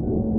you.